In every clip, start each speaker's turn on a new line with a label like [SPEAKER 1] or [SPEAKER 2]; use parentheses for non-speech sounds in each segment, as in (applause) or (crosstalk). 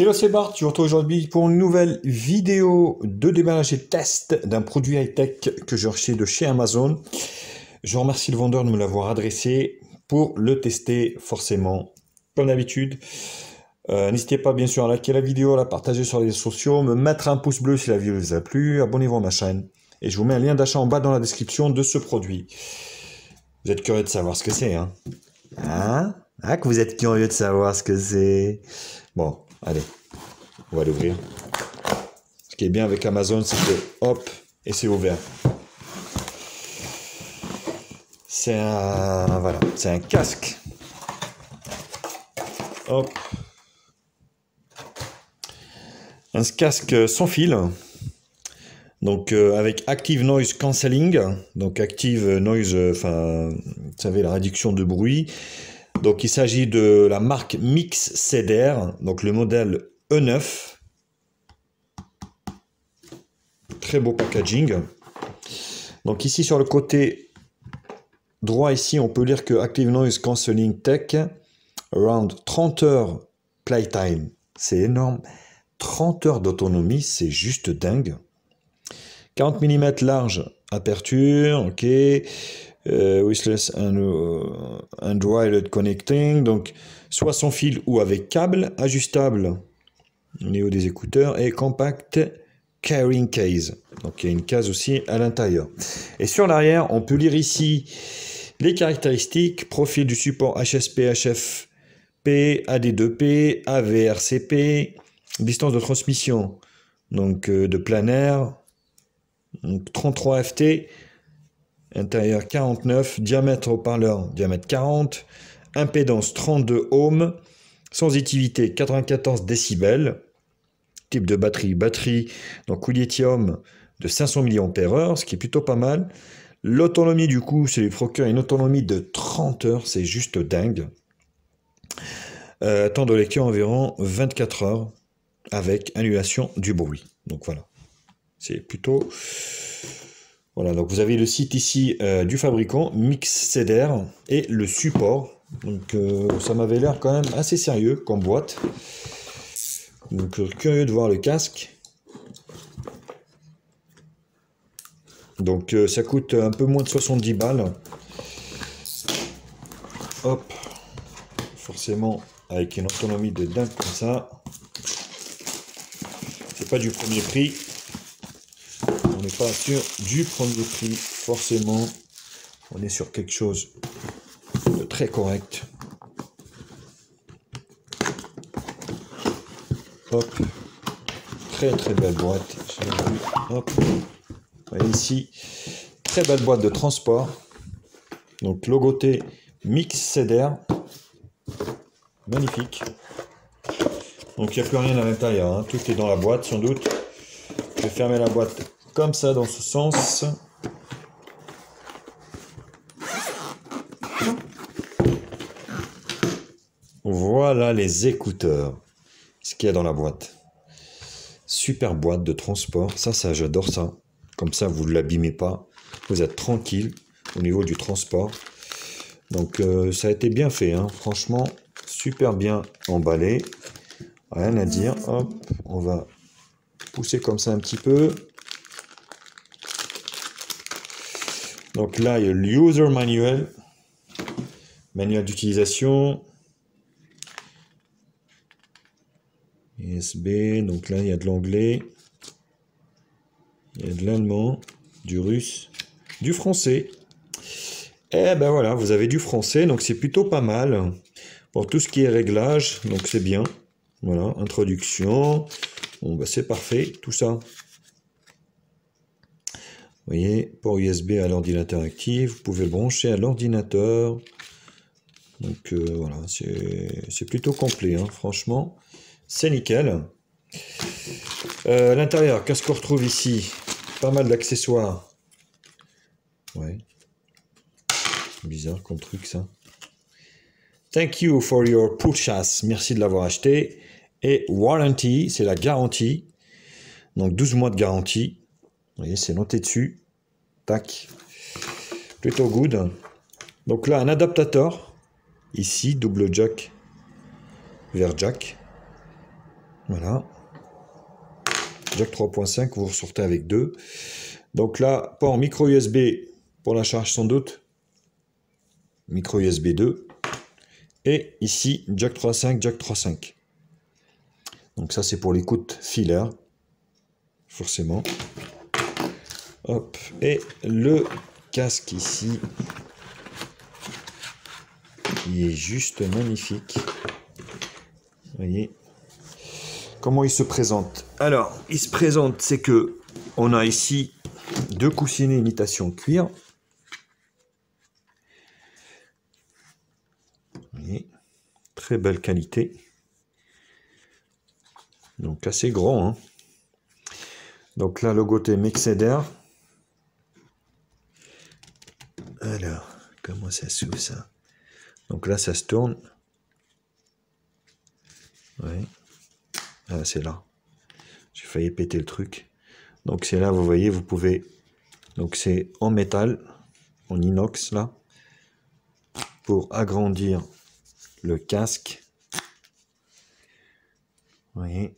[SPEAKER 1] Hello, c'est Bart. Je vous retrouve aujourd'hui pour une nouvelle vidéo de déballage et test d'un produit high-tech que j'ai reçu de chez Amazon. Je remercie le vendeur de me l'avoir adressé pour le tester forcément, comme d'habitude. Euh, N'hésitez pas bien sûr à liker la vidéo, à la partager sur les réseaux sociaux, me mettre un pouce bleu si la vidéo vous a plu, abonnez-vous à ma chaîne. Et je vous mets un lien d'achat en bas dans la description de ce produit. Vous êtes curieux de savoir ce que c'est, hein? Hein? Ah, que vous êtes curieux de savoir ce que c'est? Bon, Allez, on va l'ouvrir. Ce qui est bien avec Amazon, c'est que hop, et c'est ouvert. C'est un voilà, c'est un casque. Hop. Un casque sans fil. Donc euh, avec Active Noise Cancelling, donc Active Noise, euh, vous savez la réduction de bruit. Donc il s'agit de la marque Mix CDR, donc le modèle E9. Très beau packaging. Donc ici sur le côté droit ici, on peut lire que Active Noise Cancelling Tech, around 30 heures playtime. C'est énorme. 30 heures d'autonomie, c'est juste dingue. 40 mm large aperture, ok. Euh, Wishless euh, Android Connecting, donc soit sans fil ou avec câble, ajustable au niveau des écouteurs et compact carrying case. Donc il y a une case aussi à l'intérieur. Et sur l'arrière, on peut lire ici les caractéristiques, profil du support HSP, HFP, AD2P, AVRCP, distance de transmission donc euh, de plein air, donc 33 FT, intérieur 49, diamètre haut-parleur diamètre 40, impédance 32 ohms, sensitivité 94 décibels, type de batterie, batterie donc lithium de 500 mAh, ce qui est plutôt pas mal. L'autonomie du coup, c'est lui procure une autonomie de 30 heures, c'est juste dingue. Euh, temps de lecture environ 24 heures avec annulation du bruit. Donc voilà, c'est plutôt voilà, donc vous avez le site ici euh, du fabricant, Mix CDR, et le support. Donc euh, ça m'avait l'air quand même assez sérieux comme boîte. Donc euh, curieux de voir le casque. Donc ça coûte un peu moins de 70 balles. Hop. Forcément avec une autonomie de dingue comme ça. C'est pas du premier prix pas sûr du premier prix, forcément. On est sur quelque chose de très correct. Hop. Très très belle boîte. Ici, très belle boîte de transport. Donc logoté Mix CDR. Magnifique. Donc il n'y a plus rien à l'intérieur. Hein. Tout est dans la boîte sans doute. Je vais fermer la boîte ça dans ce sens. Voilà les écouteurs. Ce qu'il y a dans la boîte. Super boîte de transport. Ça, ça, j'adore ça. Comme ça, vous ne l'abîmez pas. Vous êtes tranquille au niveau du transport. Donc, euh, ça a été bien fait. Hein. Franchement, super bien emballé. Rien à dire. Hop, on va pousser comme ça un petit peu. Donc là, il y a le User Manual, manuel d'utilisation, ISB, donc là, il y a de l'anglais, il y a de l'allemand, du russe, du français. Et eh ben voilà, vous avez du français, donc c'est plutôt pas mal. Pour tout ce qui est réglage, donc c'est bien. Voilà, introduction. Bon, bah c'est parfait, tout ça voyez, port USB à l'ordinateur actif, vous pouvez le brancher à l'ordinateur. Donc euh, voilà, c'est plutôt complet, hein, franchement, c'est nickel. Euh, l'intérieur, qu'est-ce qu'on retrouve ici? Pas mal d'accessoires. Ouais. Bizarre comme truc ça. Thank you for your purchase. Merci de l'avoir acheté. Et warranty, c'est la garantie. Donc 12 mois de garantie. Vous voyez, c'est noté dessus. Tac. Plutôt good. Donc là, un adaptateur. Ici, double jack vers jack. Voilà. Jack 3.5, vous ressortez avec deux. Donc là, port micro USB pour la charge sans doute. Micro USB 2. Et ici, Jack 3.5, Jack 3.5. Donc ça, c'est pour l'écoute filaire. Forcément. Et le casque ici. Il est juste magnifique. Vous voyez comment il se présente Alors, il se présente, c'est que on a ici deux coussinets imitation cuir. très belle qualité. Donc assez grand. Hein. Donc là, le côté Mixeder. Alors, comment ça s'ouvre ça? Donc là, ça se tourne. Oui. Ah, c'est là. J'ai failli péter le truc. Donc c'est là, vous voyez, vous pouvez... Donc c'est en métal, en inox là, pour agrandir le casque. Vous voyez?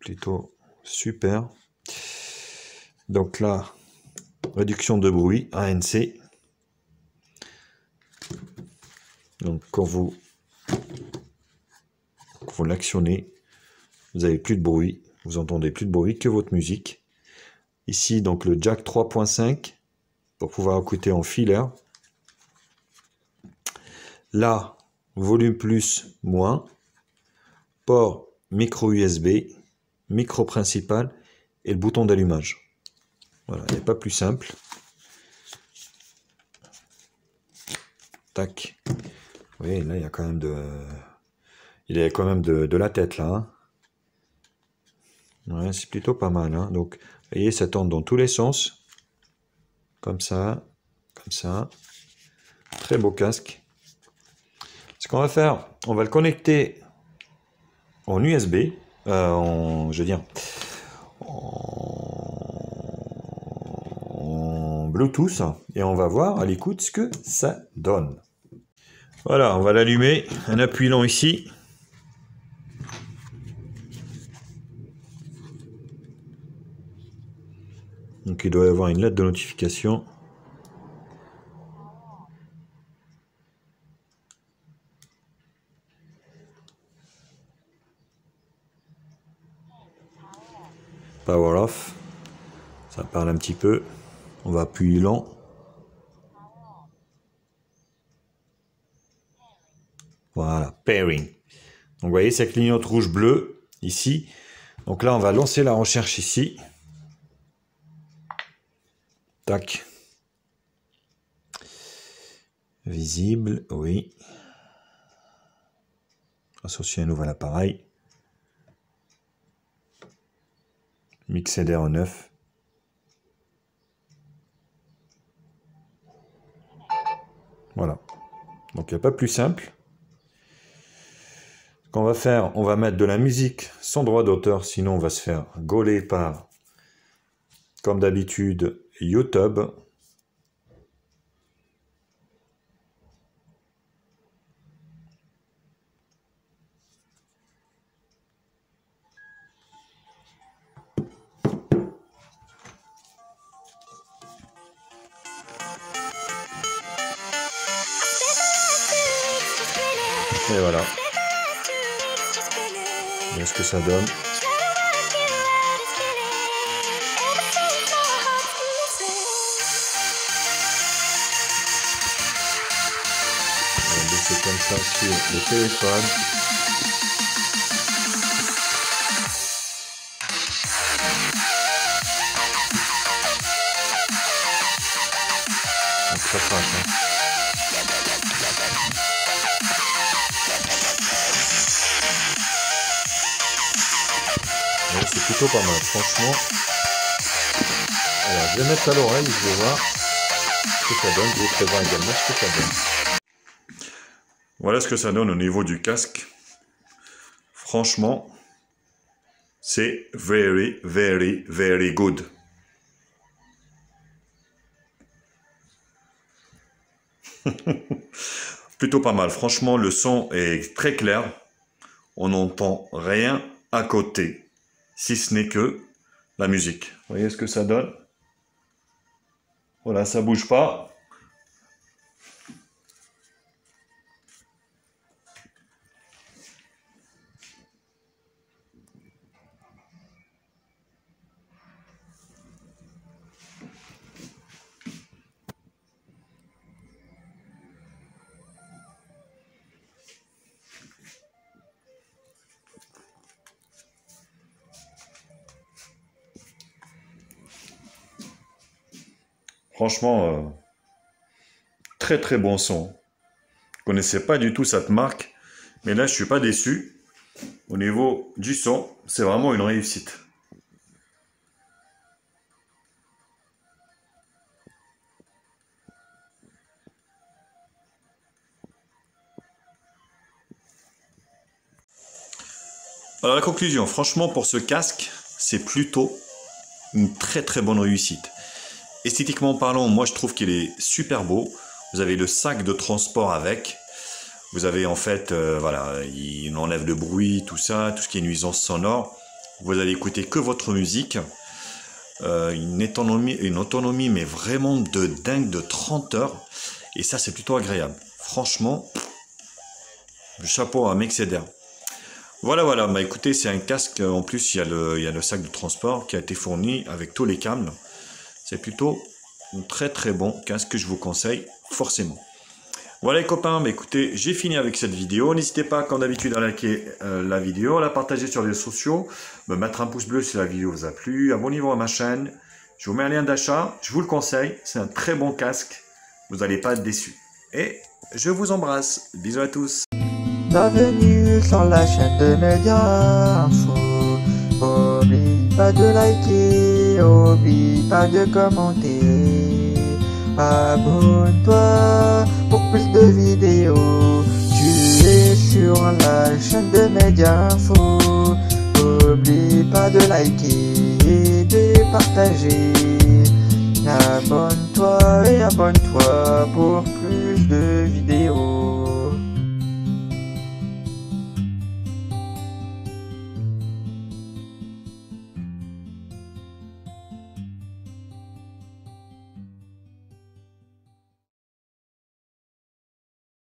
[SPEAKER 1] Plutôt super. Donc là, réduction de bruit, ANC. Donc quand vous, vous l'actionnez, vous avez plus de bruit, vous entendez plus de bruit que votre musique. Ici donc le jack 3.5 pour pouvoir écouter en filaire. Là, volume plus, moins. Port micro USB, micro principal et le bouton d'allumage. Voilà, il n'est pas plus simple. Tac. Oui, là, il y a quand même de... Il y a quand même de, la tête, là. Hein. c'est plutôt pas mal. Hein. Donc, vous voyez, ça tourne dans tous les sens. Comme ça, comme ça. Très beau casque. Ce qu'on va faire, on va le connecter en USB, euh, je veux dire, Bluetooth, et on va voir à l'écoute ce que ça donne. Voilà, on va l'allumer en appuyant ici. Donc il doit y avoir une lettre de notification. Power off. Ça parle un petit peu. On va appuyer lent. Voilà, pairing. Donc vous voyez cette clignote rouge-bleu ici. Donc là, on va lancer la recherche ici. Tac. Visible, oui. Associer un nouvel appareil. Mixeder en neuf. Voilà. Donc il n'y a pas plus simple. Ce qu'on va faire, on va mettre de la musique sans droit d'auteur, sinon on va se faire gauler par, comme d'habitude, YouTube. Voilà ce que ça donne. C'est comme ça sur le téléphone. Ça passe. Hein. Plutôt pas mal, franchement. Alors, je vais mettre à l'oreille, je vais voir ce que ça donne. Je vais prévoir également ce que ça donne. Voilà ce que ça donne au niveau du casque. Franchement, c'est very, very, very good. (laughs) Plutôt pas mal. Franchement, le son est très clair. On n'entend rien à côté, si ce n'est que la musique. Vous voyez ce que ça donne? Voilà, ça bouge pas. Franchement, euh, très très bon son. Je connaissais pas du tout cette marque, mais là je suis pas déçu. Au niveau du son, c'est vraiment une réussite. Alors la conclusion, franchement pour ce casque, c'est plutôt une très très bonne réussite. Esthétiquement parlant, moi je trouve qu'il est super beau. Vous avez le sac de transport avec. Vous avez en fait, euh, voilà, il enlève le bruit, tout ça, tout ce qui est nuisance sonore. Vous allez écouter que votre musique. Euh, une, autonomie, mais vraiment de dingue, de 30 heures. Et ça, c'est plutôt agréable. Franchement, chapeau à Mexeder. Voilà, voilà. Bah, écoutez, c'est un casque. En plus, le, il y a le sac de transport qui a été fourni avec tous les câbles. C'est plutôt un très très bon casque que je vous conseille forcément. Voilà les copains, mais écoutez, j'ai fini avec cette vidéo. N'hésitez pas, comme d'habitude, à liker euh, la vidéo, à la partager sur les sociaux, me mettre un pouce bleu si la vidéo vous a plu, abonnez-vous à ma chaîne. Je vous mets un lien d'achat, je vous le conseille, c'est un très bon casque, vous n'allez pas être déçus. Et je vous embrasse, bisous à tous.
[SPEAKER 2] Bienvenue sur la chaîne de Média pas de liker, oublie pas de commenter. Abonne-toi pour plus de vidéos. Tu es sur la chaîne de Média Info. Oublie pas de liker et de partager. Abonne-toi et abonne-toi pour plus de vidéos.